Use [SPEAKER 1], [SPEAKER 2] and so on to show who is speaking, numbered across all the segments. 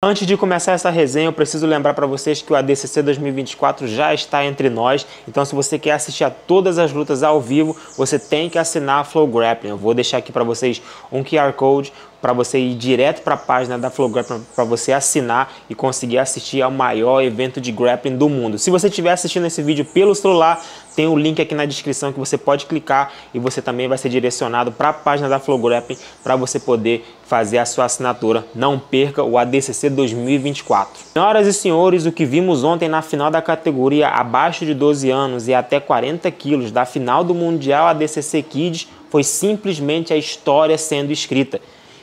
[SPEAKER 1] Antes de começar essa resenha, eu preciso lembrar para vocês que o ADCC 2024 já está entre nós. Então, se você quer assistir a todas as lutas ao vivo, você tem que assinar a Flow Grappling. Eu vou deixar aqui para vocês um QR Code para você ir direto para a página da Flow Grappling para você assinar e conseguir assistir ao maior evento de grappling do mundo. Se você estiver assistindo esse vídeo pelo celular, tem o um link aqui na descrição que você pode clicar e você também vai ser direcionado para a página da Flow Grappling para você poder fazer a sua assinatura. Não perca o ADCC 2024. Senhoras e senhores, o que vimos ontem na final da categoria abaixo de 12 anos e até 40 quilos da final do Mundial ADCC Kids foi simplesmente a história sendo escrita.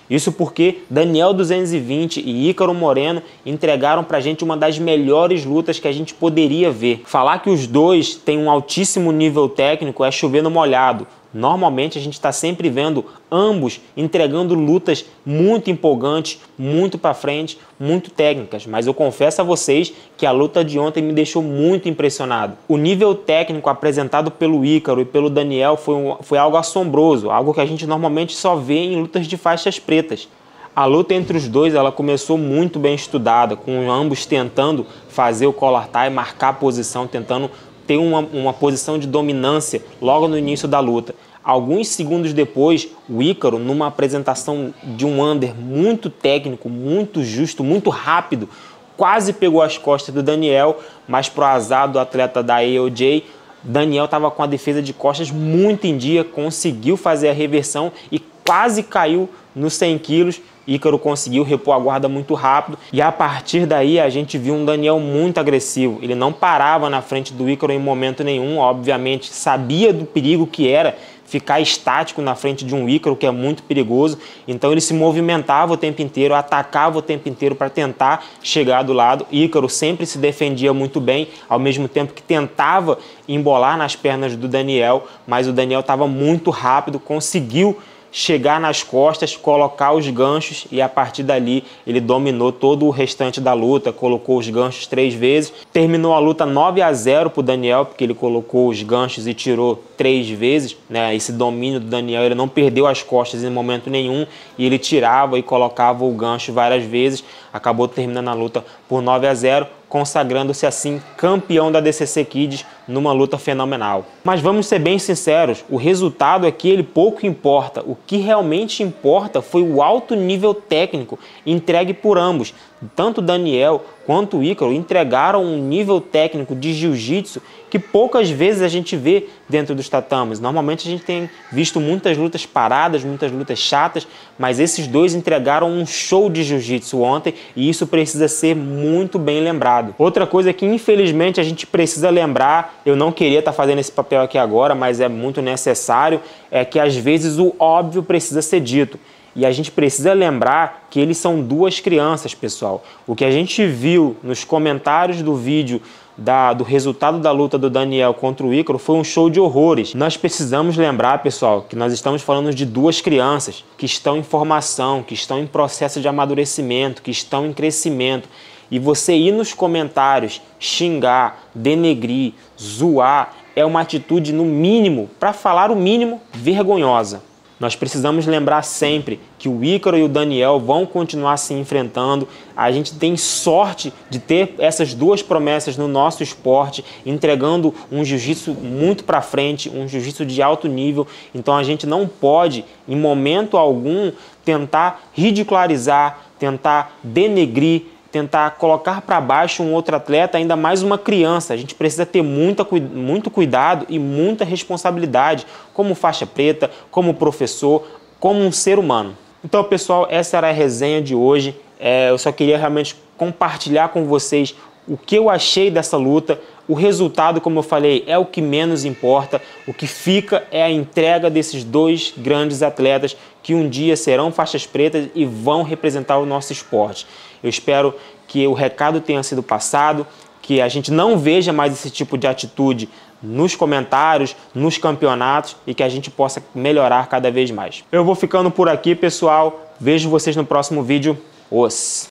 [SPEAKER 1] Isso porque Daniel 220 e Ícaro Moreno entregaram pra gente uma das melhores lutas que a gente poderia ver. Falar que os dois têm um altíssimo nível técnico é chover no molhado. Normalmente a gente está sempre vendo ambos entregando lutas muito empolgantes, muito para frente, muito técnicas, mas eu confesso a vocês que a luta de ontem me deixou muito impressionado. O nível técnico apresentado pelo Ícaro e pelo Daniel foi, um, foi algo assombroso, algo que a gente normalmente só vê em lutas de faixas pretas. A luta entre os dois ela começou muito bem estudada, com ambos tentando fazer o collar tie, marcar a posição, tentando ter uma, uma posição de dominância logo no início da luta. Alguns segundos depois, o Ícaro, numa apresentação de um under muito técnico, muito justo, muito rápido, quase pegou as costas do Daniel, mas pro azar do atleta da AOJ, Daniel estava com a defesa de costas muito em dia, conseguiu fazer a reversão e quase caiu nos 100 quilos. Ícaro conseguiu repor a guarda muito rápido e a partir daí a gente viu um Daniel muito agressivo. Ele não parava na frente do Ícaro em momento nenhum, obviamente sabia do perigo que era ficar estático na frente de um Ícaro, que é muito perigoso. Então ele se movimentava o tempo inteiro, atacava o tempo inteiro para tentar chegar do lado. Ícaro sempre se defendia muito bem, ao mesmo tempo que tentava embolar nas pernas do Daniel, mas o Daniel estava muito rápido, conseguiu chegar nas costas, colocar os ganchos e a partir dali ele dominou todo o restante da luta, colocou os ganchos três vezes. Terminou a luta 9 a 0 para o Daniel, porque ele colocou os ganchos e tirou três vezes. Né? Esse domínio do Daniel, ele não perdeu as costas em momento nenhum e ele tirava e colocava o gancho várias vezes. Acabou terminando a luta por 9 a 0 consagrando-se assim campeão da DCC Kids numa luta fenomenal. Mas vamos ser bem sinceros, o resultado aqui ele pouco importa. O que realmente importa foi o alto nível técnico entregue por ambos. Tanto Daniel quanto Ícaro entregaram um nível técnico de jiu-jitsu que poucas vezes a gente vê dentro dos tatames. Normalmente a gente tem visto muitas lutas paradas, muitas lutas chatas, mas esses dois entregaram um show de jiu-jitsu ontem e isso precisa ser muito bem lembrado. Outra coisa que infelizmente a gente precisa lembrar, eu não queria estar fazendo esse papel aqui agora, mas é muito necessário, é que às vezes o óbvio precisa ser dito. E a gente precisa lembrar que eles são duas crianças, pessoal. O que a gente viu nos comentários do vídeo da, do resultado da luta do Daniel contra o Ícaro foi um show de horrores. Nós precisamos lembrar, pessoal, que nós estamos falando de duas crianças que estão em formação, que estão em processo de amadurecimento, que estão em crescimento. E você ir nos comentários xingar, denegrir, zoar, é uma atitude, no mínimo, para falar o mínimo, vergonhosa. Nós precisamos lembrar sempre que o Ícaro e o Daniel vão continuar se enfrentando. A gente tem sorte de ter essas duas promessas no nosso esporte, entregando um jiu-jitsu muito para frente, um jiu-jitsu de alto nível. Então a gente não pode, em momento algum, tentar ridicularizar, tentar denegrir tentar colocar para baixo um outro atleta, ainda mais uma criança. A gente precisa ter muita, muito cuidado e muita responsabilidade como faixa preta, como professor, como um ser humano. Então, pessoal, essa era a resenha de hoje. É, eu só queria realmente compartilhar com vocês o que eu achei dessa luta. O resultado, como eu falei, é o que menos importa. O que fica é a entrega desses dois grandes atletas que um dia serão faixas pretas e vão representar o nosso esporte. Eu espero que o recado tenha sido passado, que a gente não veja mais esse tipo de atitude nos comentários, nos campeonatos e que a gente possa melhorar cada vez mais. Eu vou ficando por aqui, pessoal. Vejo vocês no próximo vídeo. Os.